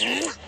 Mm-hmm.